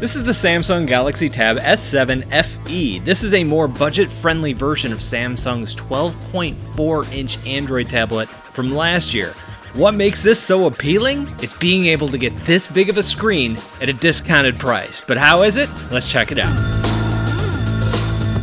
This is the Samsung Galaxy Tab S7 FE. This is a more budget-friendly version of Samsung's 12.4-inch Android tablet from last year. What makes this so appealing? It's being able to get this big of a screen at a discounted price. But how is it? Let's check it out.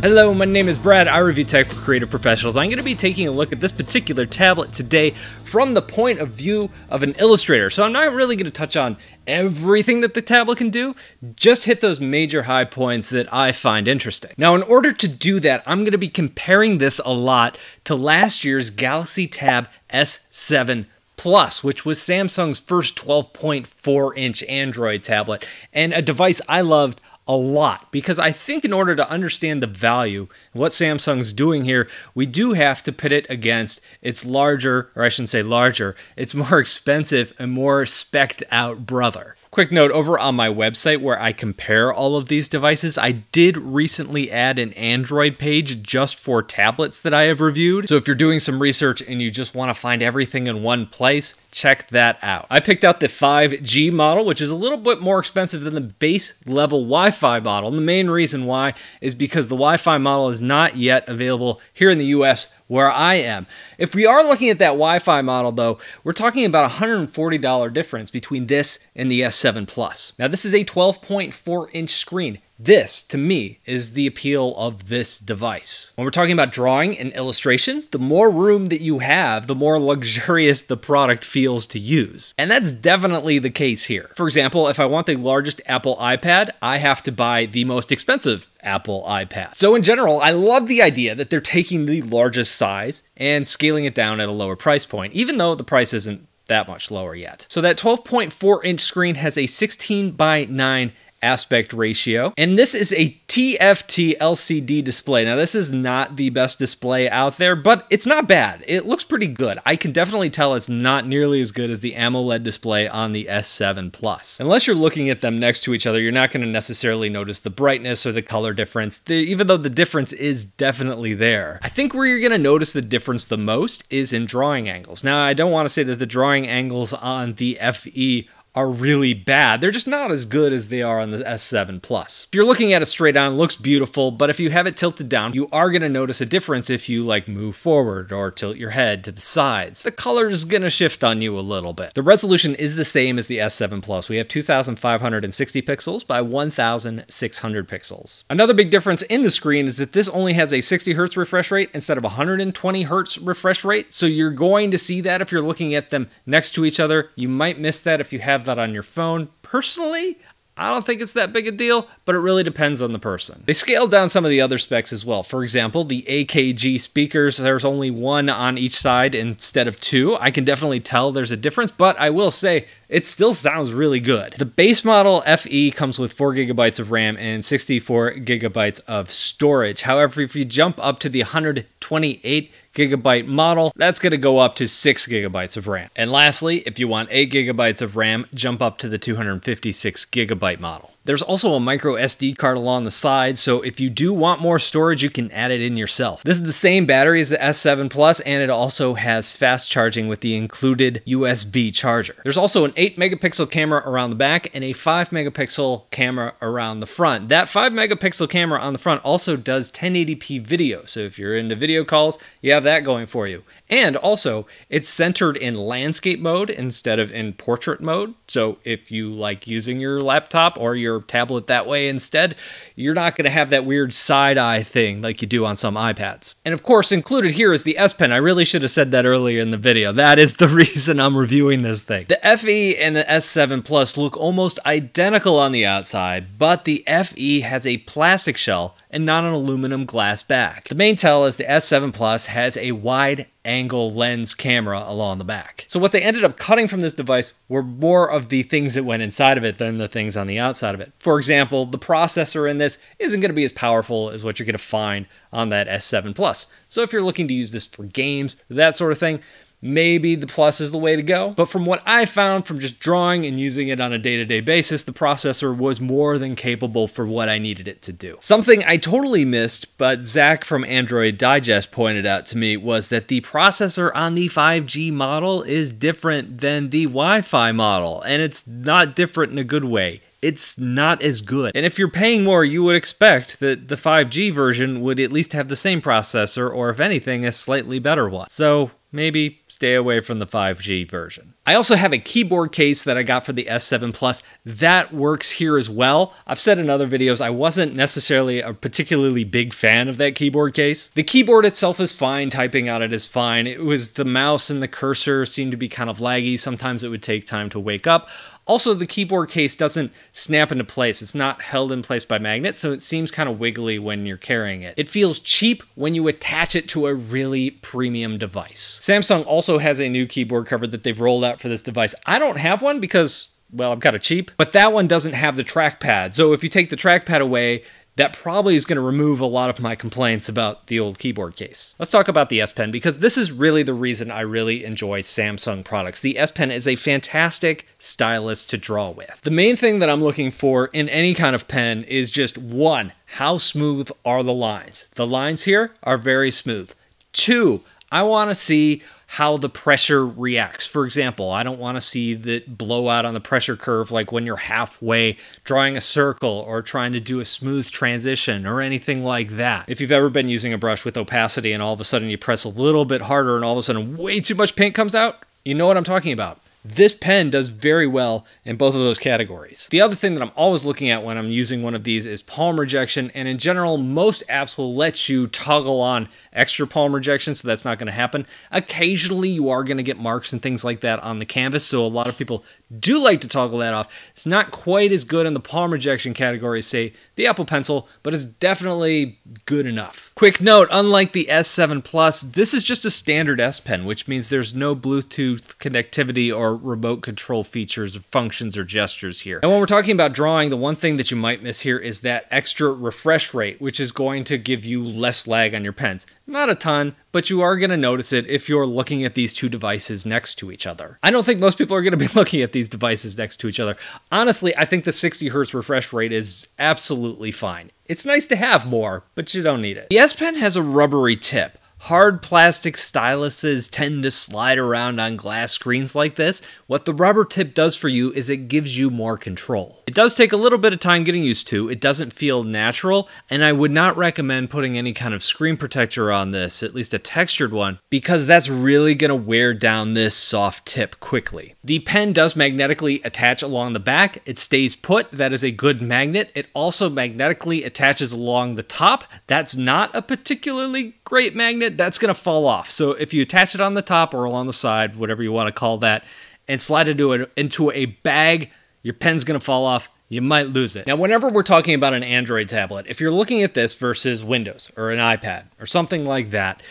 Hello, my name is Brad. I review tech for creative professionals. I'm going to be taking a look at this particular tablet today from the point of view of an illustrator. So I'm not really going to touch on everything that the tablet can do, just hit those major high points that I find interesting. Now, in order to do that, I'm going to be comparing this a lot to last year's Galaxy Tab S7 Plus, which was Samsung's first 12.4 inch Android tablet, and a device I loved a lot because I think in order to understand the value and what Samsung's doing here, we do have to pit it against its larger, or I shouldn't say larger, its more expensive and more specced out brother. Quick note over on my website where I compare all of these devices, I did recently add an Android page just for tablets that I have reviewed. So if you're doing some research and you just want to find everything in one place, check that out. I picked out the 5G model, which is a little bit more expensive than the base level Wi Fi model. And the main reason why is because the Wi Fi model is not yet available here in the US where I am. If we are looking at that Wi-Fi model though, we're talking about a $140 difference between this and the S7 Plus. Now this is a 12.4 inch screen. This, to me, is the appeal of this device. When we're talking about drawing and illustration, the more room that you have, the more luxurious the product feels to use. And that's definitely the case here. For example, if I want the largest Apple iPad, I have to buy the most expensive Apple iPad. So in general, I love the idea that they're taking the largest size and scaling it down at a lower price point, even though the price isn't that much lower yet. So that 12.4 inch screen has a 16 by 9 aspect ratio. And this is a TFT LCD display. Now, this is not the best display out there, but it's not bad. It looks pretty good. I can definitely tell it's not nearly as good as the AMOLED display on the S7 Plus. Unless you're looking at them next to each other, you're not going to necessarily notice the brightness or the color difference, the, even though the difference is definitely there. I think where you're going to notice the difference the most is in drawing angles. Now, I don't want to say that the drawing angles on the FE are really bad. They're just not as good as they are on the S7 Plus. If you're looking at it straight on, it looks beautiful, but if you have it tilted down, you are going to notice a difference if you like move forward or tilt your head to the sides. The color is going to shift on you a little bit. The resolution is the same as the S7 Plus. We have 2560 pixels by 1600 pixels. Another big difference in the screen is that this only has a 60 hertz refresh rate instead of 120 hertz refresh rate. So you're going to see that if you're looking at them next to each other. You might miss that if you have that on your phone. Personally, I don't think it's that big a deal, but it really depends on the person. They scaled down some of the other specs as well. For example, the AKG speakers, there's only one on each side instead of two. I can definitely tell there's a difference, but I will say it still sounds really good. The base model FE comes with 4 gigabytes of RAM and 64 gigabytes of storage. However, if you jump up to the 128 gigabyte model, that's going to go up to 6 gigabytes of RAM. And lastly, if you want 8 gigabytes of RAM, jump up to the 256 gigabyte model. There's also a micro SD card along the side, so if you do want more storage, you can add it in yourself. This is the same battery as the S7 Plus, and it also has fast charging with the included USB charger. There's also an 8 megapixel camera around the back and a 5 megapixel camera around the front. That 5 megapixel camera on the front also does 1080p video, so if you're into video calls, you have that going for you. And also, it's centered in landscape mode instead of in portrait mode. So if you like using your laptop or your tablet that way instead, you're not going to have that weird side eye thing like you do on some iPads. And of course, included here is the S Pen. I really should have said that earlier in the video. That is the reason I'm reviewing this thing. The FE and the S7 Plus look almost identical on the outside, but the FE has a plastic shell and not an aluminum glass back. The main tell is the S7 Plus has a wide angle lens camera along the back. So what they ended up cutting from this device were more of the things that went inside of it than the things on the outside of it. For example, the processor in this isn't going to be as powerful as what you're going to find on that S7 Plus. So if you're looking to use this for games, that sort of thing, maybe the plus is the way to go. But from what I found from just drawing and using it on a day to day basis, the processor was more than capable for what I needed it to do. Something I totally missed, but Zach from Android Digest pointed out to me was that the processor on the 5G model is different than the Wi Fi model, and it's not different in a good way it's not as good. And if you're paying more, you would expect that the 5G version would at least have the same processor, or if anything, a slightly better one. So maybe stay away from the 5G version. I also have a keyboard case that I got for the S7 Plus. That works here as well. I've said in other videos I wasn't necessarily a particularly big fan of that keyboard case. The keyboard itself is fine, typing on it is fine. It was the mouse and the cursor seemed to be kind of laggy. Sometimes it would take time to wake up. Also, the keyboard case doesn't snap into place. It's not held in place by magnets, so it seems kind of wiggly when you're carrying it. It feels cheap when you attach it to a really premium device. Samsung also has a new keyboard cover that they've rolled out for this device. I don't have one because well, I'm kind of cheap, but that one doesn't have the trackpad. So if you take the trackpad away, that probably is going to remove a lot of my complaints about the old keyboard case. Let's talk about the S Pen because this is really the reason I really enjoy Samsung products. The S Pen is a fantastic stylus to draw with. The main thing that I'm looking for in any kind of pen is just one, how smooth are the lines? The lines here are very smooth. Two, I want to see how the pressure reacts. For example, I don't want to see the blowout on the pressure curve like when you're halfway drawing a circle or trying to do a smooth transition or anything like that. If you've ever been using a brush with opacity and all of a sudden you press a little bit harder and all of a sudden way too much paint comes out, you know what I'm talking about. This pen does very well in both of those categories. The other thing that I'm always looking at when I'm using one of these is palm rejection, and in general, most apps will let you toggle on extra palm rejection, so that's not going to happen. Occasionally, you are going to get marks and things like that on the canvas, so a lot of people do like to toggle that off. It's not quite as good in the palm rejection category say, the Apple Pencil, but it's definitely good enough. Quick note, unlike the S7 Plus, this is just a standard S Pen, which means there's no Bluetooth connectivity or remote control features, functions, or gestures here. And when we're talking about drawing, the one thing that you might miss here is that extra refresh rate, which is going to give you less lag on your pens. Not a ton, but you are going to notice it if you're looking at these two devices next to each other. I don't think most people are going to be looking at these devices next to each other. Honestly, I think the 60 hertz refresh rate is absolutely fine. It's nice to have more, but you don't need it. The S Pen has a rubbery tip. Hard plastic styluses tend to slide around on glass screens like this. What the rubber tip does for you is it gives you more control. It does take a little bit of time getting used to, it doesn't feel natural, and I would not recommend putting any kind of screen protector on this, at least a textured one, because that's really going to wear down this soft tip quickly. The pen does magnetically attach along the back, it stays put, that is a good magnet. It also magnetically attaches along the top, that's not a particularly great magnet, that's going to fall off. So if you attach it on the top or along the side, whatever you want to call that, and slide it into into a bag, your pen's going to fall off. You might lose it. Now, whenever we're talking about an Android tablet, if you're looking at this versus Windows or an iPad or something like that,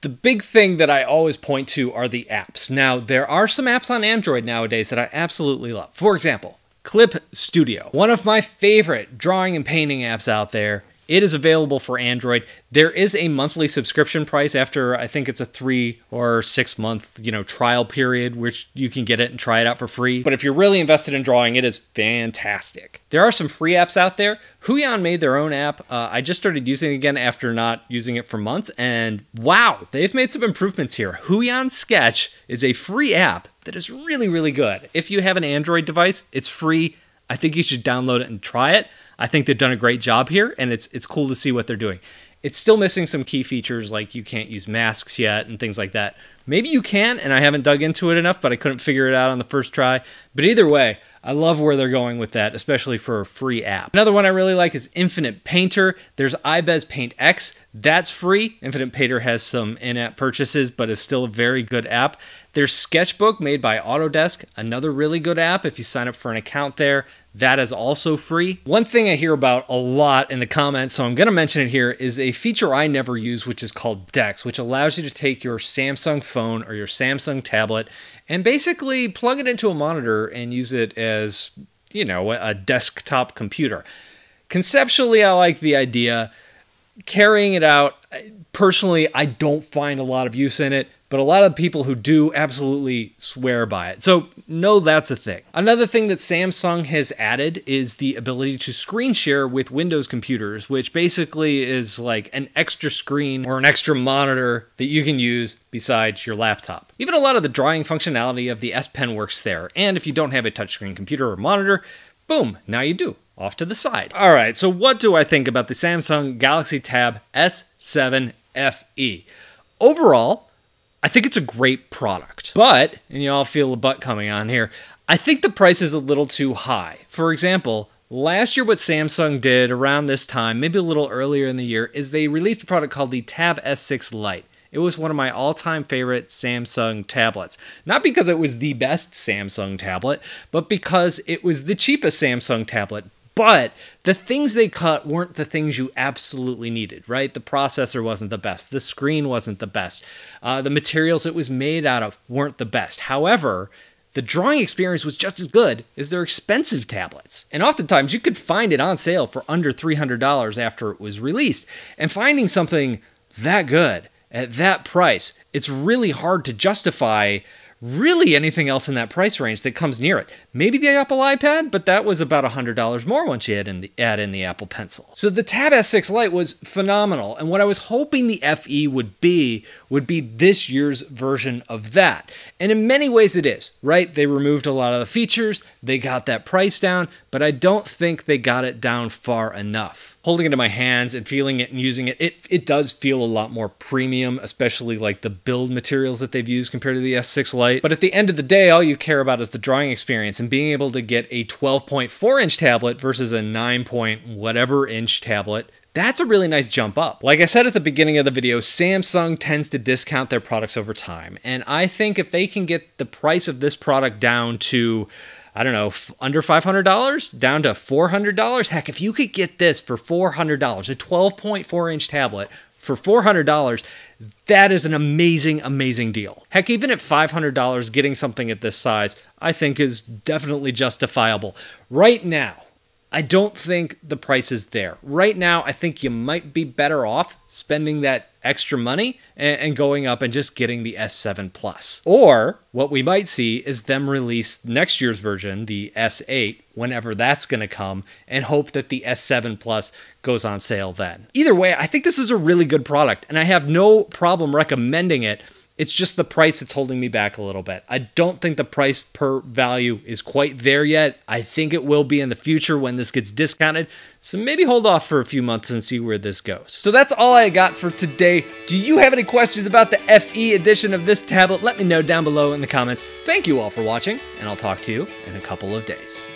the big thing that I always point to are the apps. Now, there are some apps on Android nowadays that I absolutely love. For example, Clip Studio, one of my favorite drawing and painting apps out there it is available for Android. There is a monthly subscription price after I think it's a three or six month, you know, trial period, which you can get it and try it out for free. But if you're really invested in drawing, it is fantastic. There are some free apps out there. Huion made their own app. Uh, I just started using it again after not using it for months, and wow, they've made some improvements here. Huion Sketch is a free app that is really, really good. If you have an Android device, it's free. I think you should download it and try it. I think they've done a great job here, and it's it's cool to see what they're doing. It's still missing some key features like you can't use masks yet and things like that. Maybe you can, and I haven't dug into it enough, but I couldn't figure it out on the first try. But either way, I love where they're going with that, especially for a free app. Another one I really like is Infinite Painter. There's ibis Paint X. That's free. Infinite Painter has some in-app purchases, but it's still a very good app. There's Sketchbook made by Autodesk, another really good app if you sign up for an account there. That is also free. One thing I hear about a lot in the comments, so I'm going to mention it here, is a feature I never use, which is called DeX, which allows you to take your Samsung phone or your Samsung tablet and basically plug it into a monitor and use it as, you know, a desktop computer. Conceptually, I like the idea. Carrying it out, personally, I don't find a lot of use in it but a lot of people who do absolutely swear by it. So, no, that's a thing. Another thing that Samsung has added is the ability to screen share with Windows computers, which basically is like an extra screen or an extra monitor that you can use besides your laptop. Even a lot of the drawing functionality of the S Pen works there, and if you don't have a touchscreen computer or monitor, Boom, now you do. Off to the side. All right, so what do I think about the Samsung Galaxy Tab S7 FE? Overall, I think it's a great product. But, and you all feel a butt coming on here, I think the price is a little too high. For example, last year what Samsung did around this time, maybe a little earlier in the year, is they released a product called the Tab S6 Lite. It was one of my all time favorite Samsung tablets. Not because it was the best Samsung tablet, but because it was the cheapest Samsung tablet. But the things they cut weren't the things you absolutely needed, right? The processor wasn't the best. The screen wasn't the best. Uh, the materials it was made out of weren't the best. However, the drawing experience was just as good as their expensive tablets. And oftentimes you could find it on sale for under $300 after it was released. And finding something that good at that price, it's really hard to justify really anything else in that price range that comes near it. Maybe the Apple iPad, but that was about $100 more once you add in the, add in the Apple Pencil. So the Tab S6 Lite was phenomenal, and what I was hoping the FE would be would be this year's version of that. And in many ways it is, right? They removed a lot of the features, they got that price down, but I don't think they got it down far enough holding it in my hands and feeling it and using it, it it does feel a lot more premium, especially like the build materials that they've used compared to the S6 Lite. But at the end of the day, all you care about is the drawing experience and being able to get a 12.4 inch tablet versus a 9 point whatever inch tablet that's a really nice jump up. Like I said at the beginning of the video, Samsung tends to discount their products over time. And I think if they can get the price of this product down to I don't know, f- under $500 down to $400. Heck, if you could get this for $400, a 12.4 inch tablet for $400, that is an amazing, amazing deal. Heck, even at $500, getting something at this size, I think is definitely justifiable. Right now, I don't think the price is there. Right now, I think you might be better off spending that extra money and, and, going up and just getting the S7 Plus. Or what we might see is them release next year's version, the S8, whenever that's going to come, and hope that the S7 Plus goes on sale then. Either way, I think this is a really good product, and I have no problem recommending it it's just the price that's holding me back a little bit. I don't think the price per value is quite there yet. I think it will be in the future when this gets discounted. So maybe hold off for a few months and see where this goes. So that's all I got for today. Do you have any questions about the FE edition of this tablet? Let me know down below in the comments. Thank you all for watching, and I'll talk to you in a couple of days.